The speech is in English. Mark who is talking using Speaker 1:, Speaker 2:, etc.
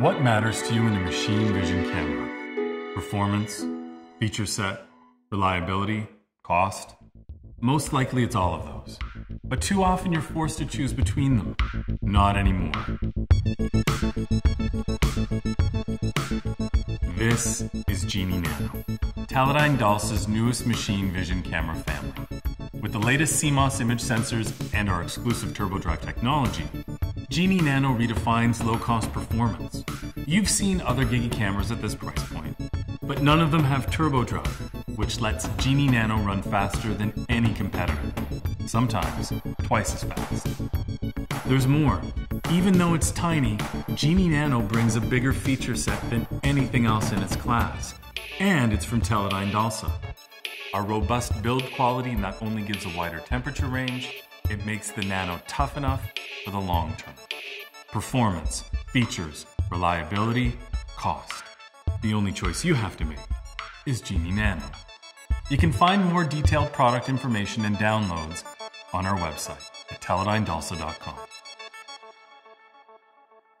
Speaker 1: What matters to you in a machine vision camera? Performance, feature set, reliability, cost? Most likely it's all of those. But too often you're forced to choose between them. Not anymore. This is Genie Nano, Teledyne DALSA's newest machine vision camera family. With the latest CMOS image sensors and our exclusive TurboDrive technology, Genie Nano redefines low cost performance. You've seen other GigE cameras at this price point, but none of them have TurboDrive, which lets Genie Nano run faster than any competitor, sometimes twice as fast. There's more. Even though it's tiny, Genie Nano brings a bigger feature set than anything else in its class, and it's from Teledyne DALSA. Our robust build quality not only gives a wider temperature range, it makes the Nano tough enough for the long term. Performance, features, reliability, cost. The only choice you have to make is Genie Nano. You can find more detailed product information and downloads on our website at teledynedalsa.com.